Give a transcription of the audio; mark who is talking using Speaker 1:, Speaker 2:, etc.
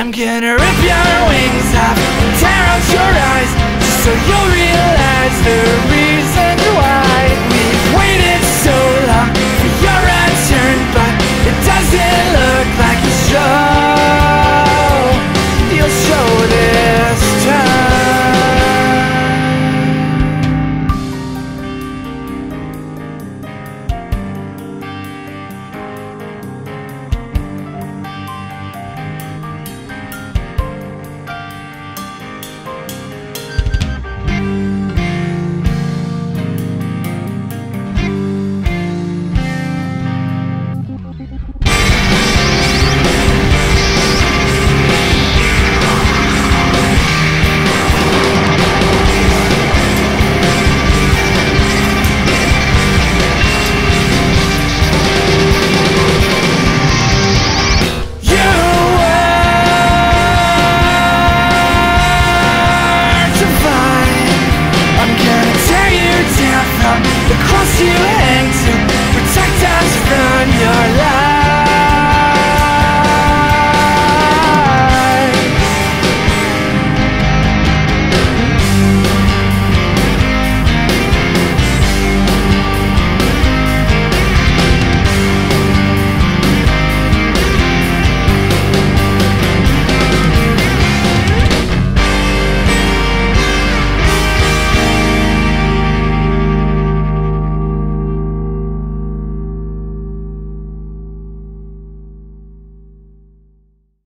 Speaker 1: I'm gonna rip your wings off, tear out your eyes, just so you'll realize the